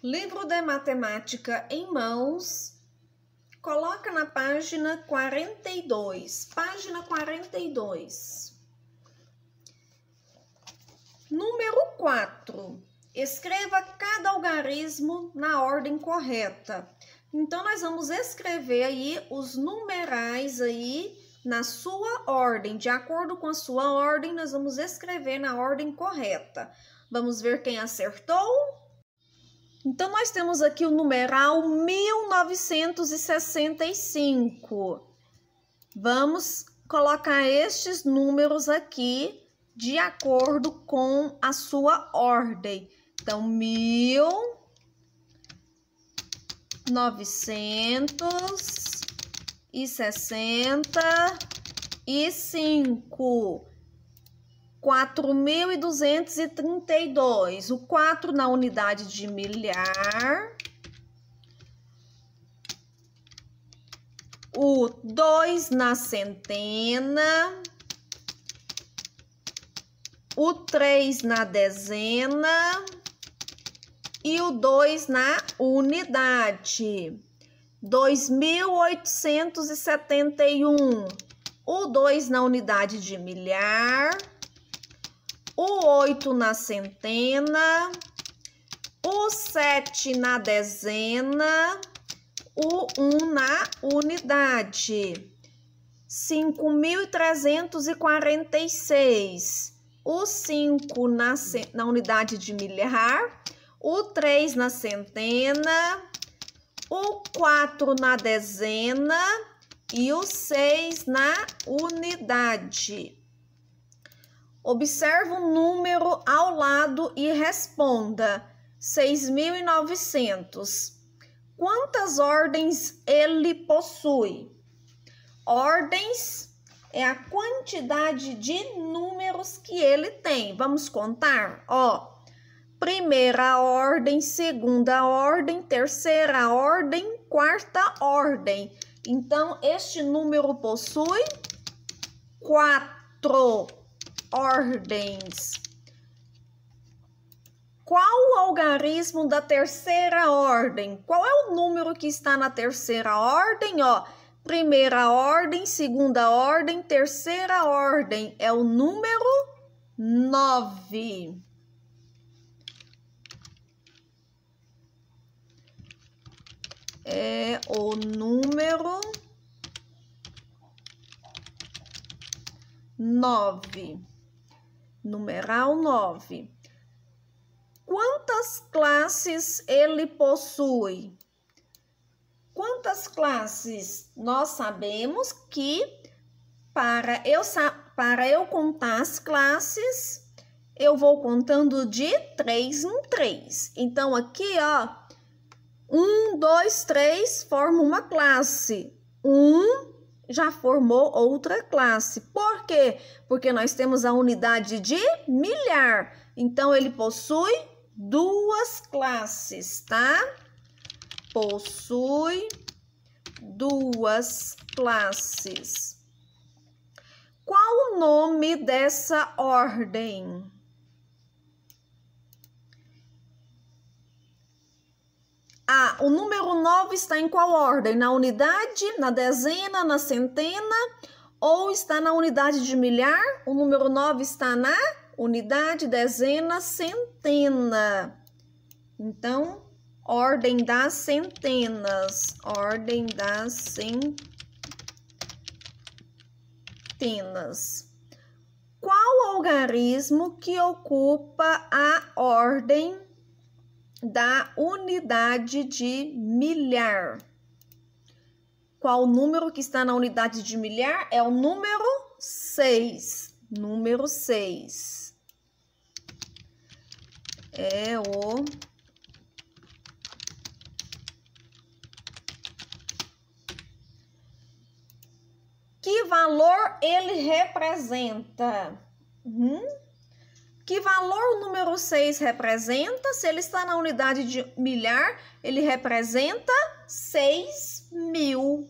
Livro de matemática em mãos. Coloca na página 42. Página 42. Número 4. Escreva cada algarismo na ordem correta. Então, nós vamos escrever aí os numerais aí na sua ordem. De acordo com a sua ordem, nós vamos escrever na ordem correta. Vamos ver quem acertou? Então, nós temos aqui o numeral 1965. Vamos colocar estes números aqui de acordo com a sua ordem. Então, mil novecentos e sessenta e cinco quatro mil e duzentos e trinta e dois, o quatro na unidade de milhar, o dois na centena, o três na dezena. E o dois na unidade. Dois mil oitocentos e setenta e um, o dois na unidade de milhar o 8 na centena, o 7 na dezena, o 1 na unidade. 5.346, o 5 na, na unidade de milhar, o 3 na centena, o 4 na dezena e o 6 na unidade. Observe o número ao lado e responda: 6.900. Quantas ordens ele possui? Ordens é a quantidade de números que ele tem. Vamos contar? Ó, primeira ordem, segunda ordem, terceira ordem, quarta ordem. Então, este número possui quatro ordens. Qual o algarismo da terceira ordem? Qual é o número que está na terceira ordem? Ó, primeira ordem, segunda ordem, terceira ordem. É o número nove. É o número nove numeral 9. Quantas classes ele possui? Quantas classes? Nós sabemos que para eu, para eu contar as classes, eu vou contando de três em três. Então, aqui, ó, um, dois, três forma uma classe. Um, já formou outra classe. Por quê? Porque nós temos a unidade de milhar. Então, ele possui duas classes, tá? Possui duas classes. Qual o nome dessa ordem? Ah, o número 9 está em qual ordem? Na unidade, na dezena, na centena ou está na unidade de milhar? O número 9 está na unidade, dezena, centena. Então, ordem das centenas. Ordem das centenas. Qual algarismo que ocupa a ordem da unidade de milhar. Qual o número que está na unidade de milhar? É o número 6. Número 6. É o Que valor ele representa? Hum? Que valor o número 6 representa? Se ele está na unidade de milhar, ele representa 6 mil.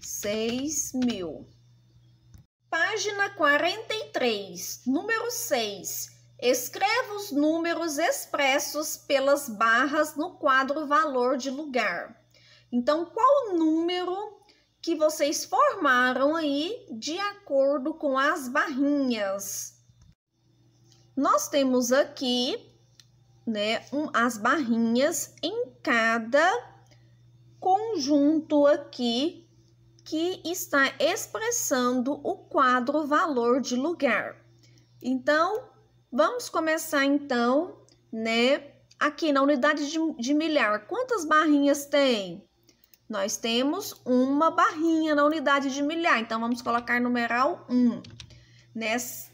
6 mil. Página 43, número 6. Escreva os números expressos pelas barras no quadro valor de lugar. Então, qual o número que vocês formaram aí de acordo com as barrinhas? Nós temos aqui, né, um, as barrinhas em cada conjunto aqui que está expressando o quadro valor de lugar. Então, vamos começar então, né, aqui na unidade de, de milhar. Quantas barrinhas tem? Nós temos uma barrinha na unidade de milhar, então vamos colocar numeral 1. Nessa,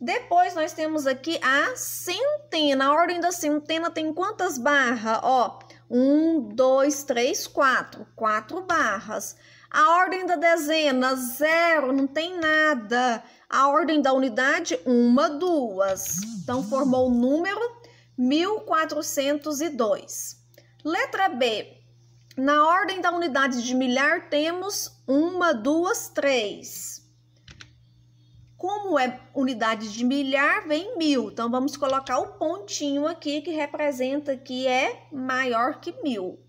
depois nós temos aqui a centena. A ordem da centena tem quantas barras? Ó, 1, 2, 3, 4. 4 barras. A ordem da dezena, zero, não tem nada. A ordem da unidade, uma, duas. Então, formou o número 1402. Letra B. Na ordem da unidade de milhar, temos uma, duas, três. Como é unidade de milhar, vem mil. Então, vamos colocar o pontinho aqui que representa que é maior que mil.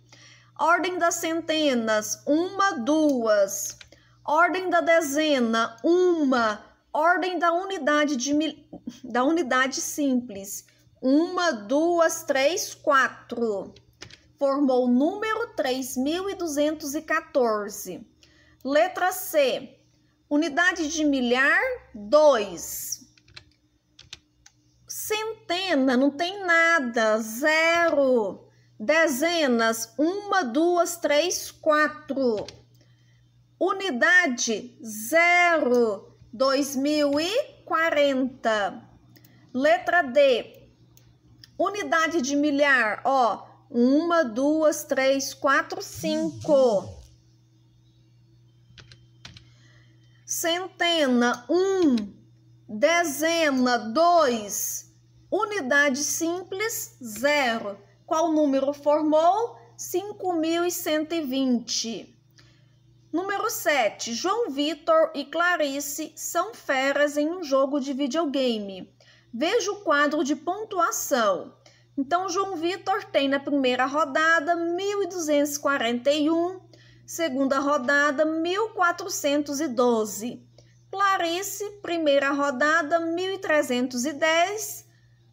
Ordem das centenas, uma, duas. Ordem da dezena, uma. Ordem da unidade de mil... da unidade simples, uma, duas, três, quatro. Formou o número 3.214. Letra C. Unidade de milhar, dois. Centena, não tem nada, zero dezenas, uma, duas, três, quatro. Unidade, zero, dois mil e quarenta. Letra D, unidade de milhar, ó, uma, duas, três, quatro, cinco. Centena, um, dezena, dois. Unidade simples, zero. Qual número formou? 5.120. Número 7. João Vitor e Clarice são feras em um jogo de videogame. Veja o quadro de pontuação. Então, João Vitor tem na primeira rodada 1.241, segunda rodada 1.412. Clarice, primeira rodada 1.310,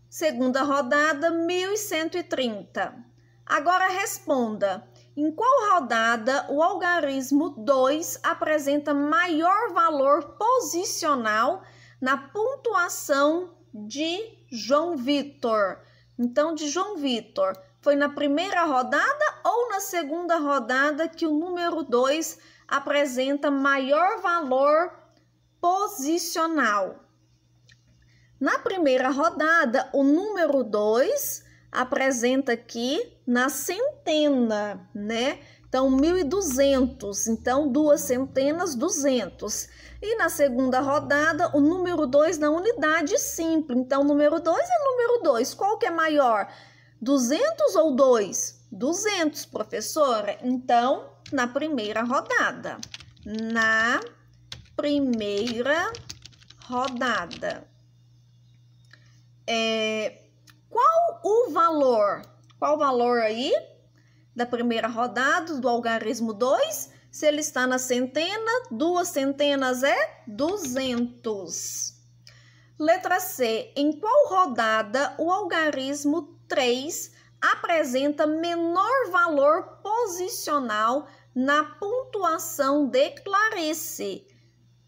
segunda rodada, 1130. Agora responda: em qual rodada o algarismo 2 apresenta maior valor posicional na pontuação de João Vitor? Então, de João Vitor, foi na primeira rodada ou na segunda rodada que o número 2 apresenta maior valor posicional? Na primeira rodada, o número 2 apresenta aqui na centena, né? Então, 1.200. Então, duas centenas, 200. E na segunda rodada, o número 2 na unidade simples. Então, número 2 é número 2. Qual que é maior? 200 ou 2? 200, professora. Então, na primeira rodada. Na primeira rodada é, qual o valor? Qual o valor aí da primeira rodada do algarismo 2? Se ele está na centena, duas centenas é 200. Letra C. Em qual rodada o algarismo 3 apresenta menor valor posicional na pontuação de Clarice?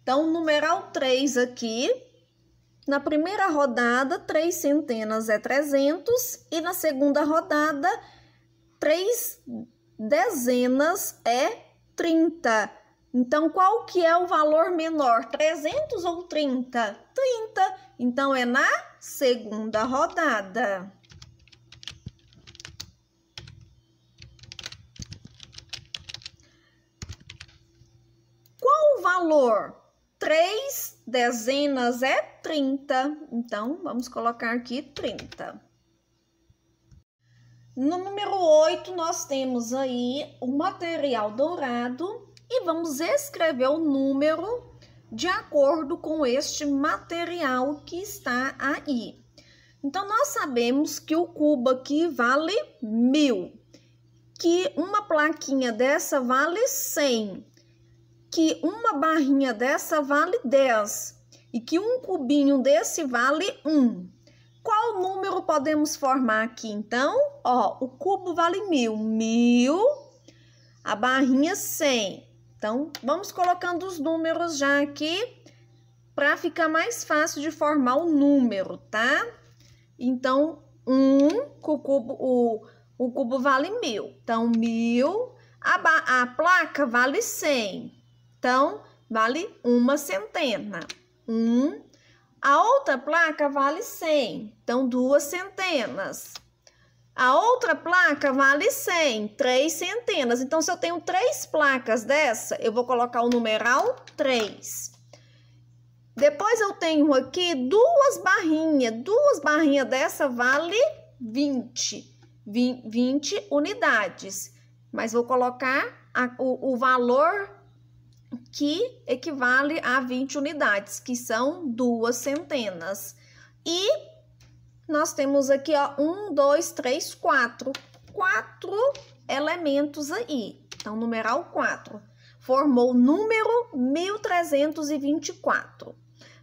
Então, numeral 3 aqui, na primeira rodada, três centenas é 300 e na segunda rodada, três dezenas é 30. Então, qual que é o valor menor, 300 ou 30? 30. Então, é na segunda rodada. Qual valor? 3 dezenas é 30, então vamos colocar aqui 30. No número 8, nós temos aí o material dourado e vamos escrever o número de acordo com este material que está aí. Então, nós sabemos que o cubo aqui vale mil, que uma plaquinha dessa vale 100, que uma barrinha dessa vale 10 e que um cubinho desse vale 1. Qual número podemos formar aqui, então? Ó, o cubo vale mil, mil, a barrinha 100. Então, vamos colocando os números já aqui para ficar mais fácil de formar o número, tá? Então, um, o cubo, o, o cubo vale mil. Então, mil, a, a placa vale cem. Então, vale uma centena. Um, a outra placa vale 100, então duas centenas. A outra placa vale 100, três centenas. Então, se eu tenho três placas dessa, eu vou colocar o numeral 3. Depois eu tenho aqui duas barrinhas. Duas barrinhas dessa vale 20. 20 unidades. Mas vou colocar a, o, o valor que equivale a 20 unidades, que são duas centenas. E nós temos aqui, ó, um, dois, três, quatro. Quatro elementos aí. Então, numeral 4. Formou o número 1324.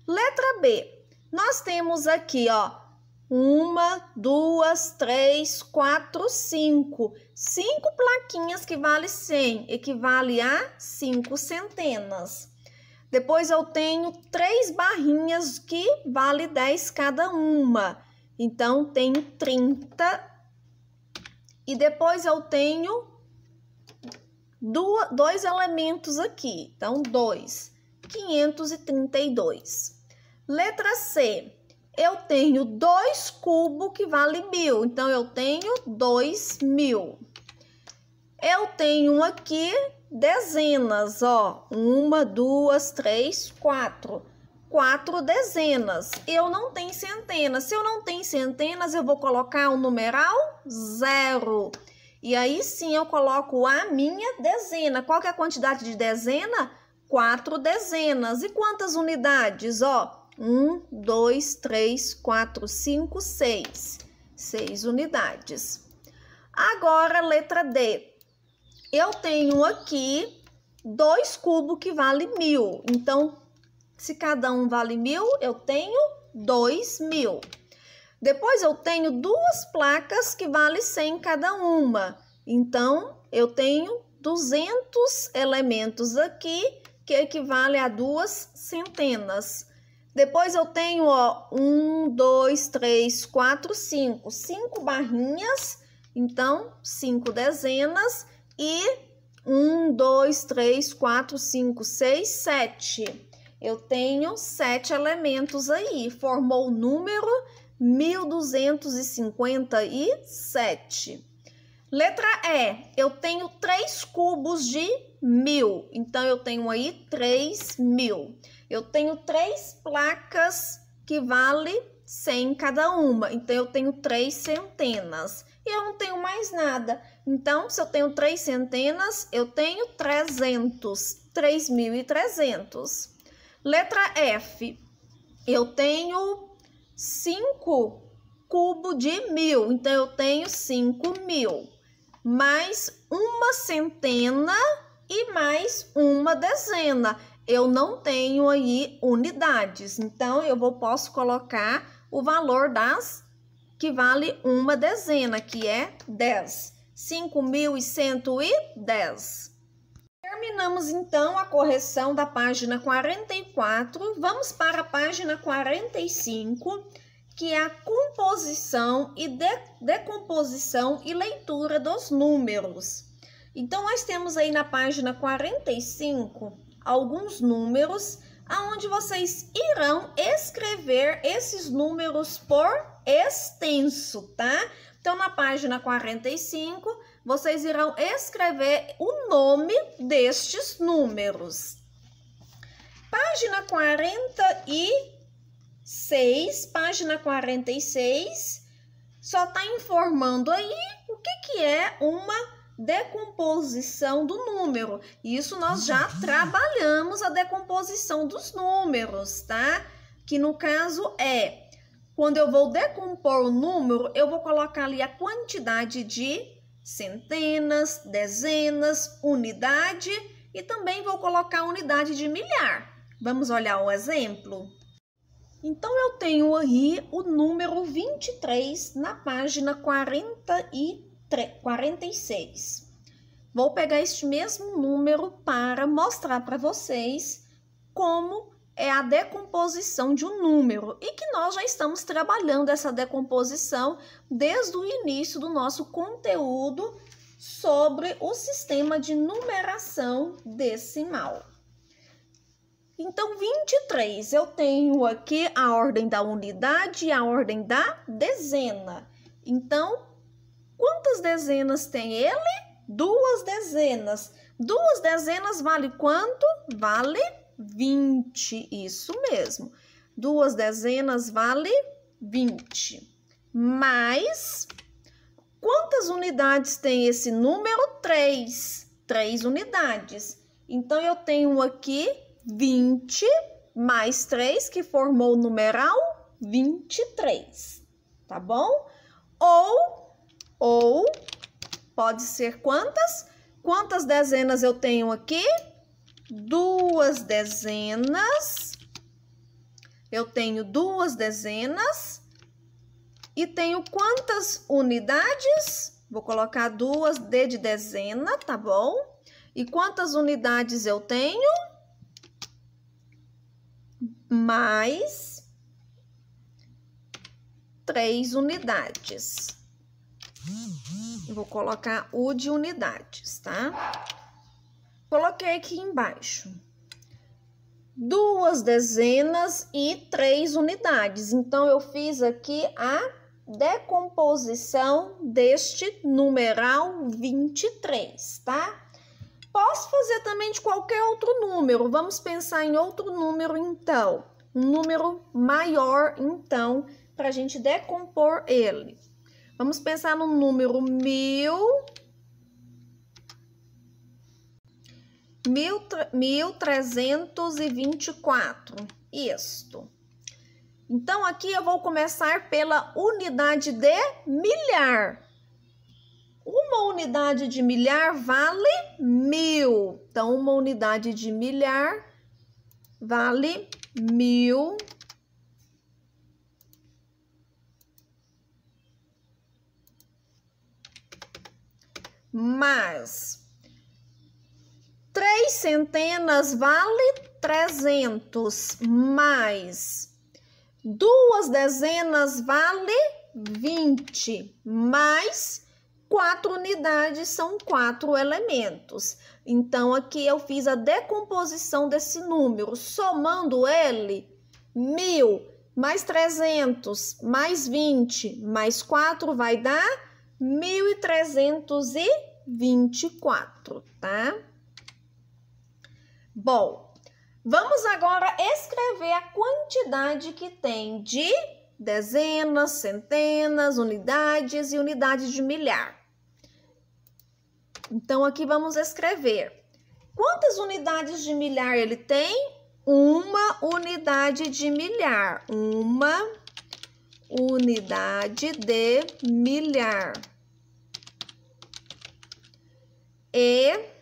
Letra B. Nós temos aqui, ó, uma, duas, três, quatro, cinco. Cinco plaquinhas que vale 100, equivale a cinco centenas. Depois eu tenho três barrinhas que vale 10 cada uma. Então, tenho 30. E depois eu tenho dois elementos aqui. Então, dois. 532. Letra C eu tenho dois cubos que vale mil, então eu tenho dois mil. Eu tenho aqui dezenas, ó, uma, duas, três, quatro. Quatro dezenas. Eu não tenho centenas. Se eu não tenho centenas, eu vou colocar o numeral zero. E aí sim eu coloco a minha dezena. Qual que é a quantidade de dezena? Quatro dezenas. E quantas unidades? Ó, um, dois, três, quatro, cinco, seis. Seis unidades. Agora, letra D. Eu tenho aqui dois cubos que vale mil. Então, se cada um vale mil, eu tenho dois mil. Depois, eu tenho duas placas que vale cem cada uma. Então, eu tenho 200 elementos aqui, que equivale a duas centenas. Depois eu tenho, ó, um, dois, três, quatro, cinco. Cinco barrinhas, então, cinco dezenas. E um, dois, três, quatro, cinco, seis, sete. Eu tenho sete elementos aí. Formou o número 1257. Letra E, eu tenho três cubos de mil. Então, eu tenho aí três mil. Eu tenho três placas que vale 100 cada uma, então eu tenho três centenas. E eu não tenho mais nada. Então, se eu tenho três centenas, eu tenho 300, 3.300. Letra F, eu tenho 5 cubo de mil, então eu tenho 5 mil. Mais uma centena e mais uma dezena eu não tenho aí unidades. Então, eu vou, posso colocar o valor das que vale uma dezena, que é 10. 5.110. Terminamos, então, a correção da página 44. Vamos para a página 45, que é a composição e de decomposição e leitura dos números. Então, nós temos aí na página 45 alguns números aonde vocês irão escrever esses números por extenso, tá? Então, na página 45, vocês irão escrever o nome destes números. Página 46, página 46, só tá informando aí o que, que é uma decomposição do número. Isso nós já trabalhamos a decomposição dos números, tá? Que no caso é quando eu vou decompor o número, eu vou colocar ali a quantidade de centenas, dezenas, unidade e também vou colocar a unidade de milhar. Vamos olhar o exemplo? Então, eu tenho aí o número 23 na página 43, 46. Vou pegar este mesmo número para mostrar para vocês como é a decomposição de um número e que nós já estamos trabalhando essa decomposição desde o início do nosso conteúdo sobre o sistema de numeração decimal. Então, 23, eu tenho aqui a ordem da unidade e a ordem da dezena. Então, quantas dezenas tem ele? Duas dezenas. Duas dezenas vale quanto? Vale 20, isso mesmo. Duas dezenas vale 20. Mais, quantas unidades tem esse número? 3. 3 unidades. Então, eu tenho aqui 20 mais 3, que formou o numeral 23, tá bom? Ou, ou, pode ser quantas? Quantas dezenas eu tenho aqui? duas dezenas. Eu tenho duas dezenas. E tenho quantas unidades? Vou colocar duas D de dezena, tá bom? E quantas unidades eu tenho? Mais três unidades. Vou colocar o de unidades, tá? Coloquei aqui embaixo duas dezenas e três unidades. Então, eu fiz aqui a decomposição deste numeral 23, tá? Posso fazer também de qualquer outro número. Vamos pensar em outro número, então. Um número maior, então, para a gente decompor ele. Vamos pensar no número mil 1324. Isto. Então, aqui eu vou começar pela unidade de milhar. Uma unidade de milhar vale mil. Então, uma unidade de milhar vale mil. Mas Três centenas vale trezentos, mais duas dezenas vale vinte, mais quatro unidades são quatro elementos. Então, aqui eu fiz a decomposição desse número, somando ele, mil mais trezentos mais vinte mais quatro vai dar mil e trezentos e vinte e quatro, tá? Bom, vamos agora escrever a quantidade que tem de dezenas, centenas, unidades e unidades de milhar. Então, aqui vamos escrever. Quantas unidades de milhar ele tem? Uma unidade de milhar. Uma unidade de milhar. E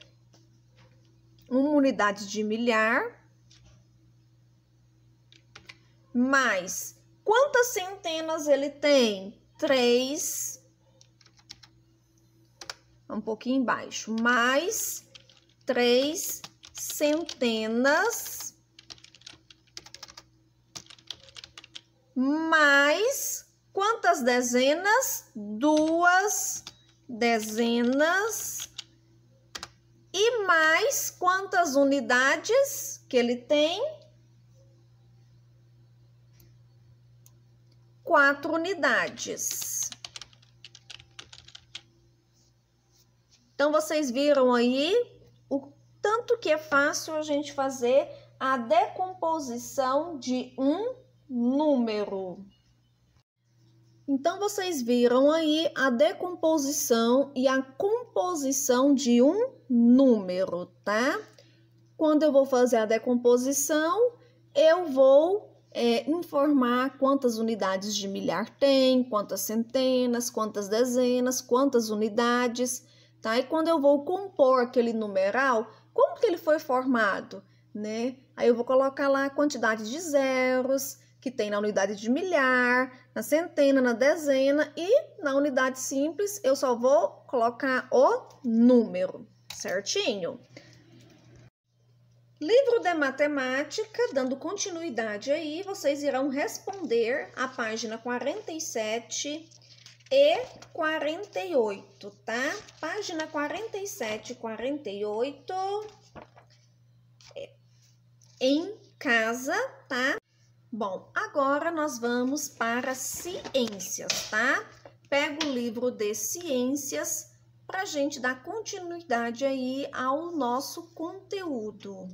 uma unidade de milhar, mais quantas centenas ele tem? Três, um pouquinho embaixo, mais três centenas, mais quantas dezenas? Duas dezenas e mais quantas unidades que ele tem? Quatro unidades. Então, vocês viram aí o tanto que é fácil a gente fazer a decomposição de um número. Então, vocês viram aí a decomposição e a composição de um número, tá? Quando eu vou fazer a decomposição, eu vou é, informar quantas unidades de milhar tem, quantas centenas, quantas dezenas, quantas unidades, tá? E quando eu vou compor aquele numeral, como que ele foi formado, né? Aí eu vou colocar lá a quantidade de zeros que tem na unidade de milhar, na centena, na dezena e na unidade simples eu só vou colocar o número, certinho? Livro de matemática, dando continuidade aí, vocês irão responder a página 47 e 48, tá? Página 47 e 48 em casa, tá? Bom, agora nós vamos para ciências, tá? Pega o livro de ciências para gente dar continuidade aí ao nosso conteúdo.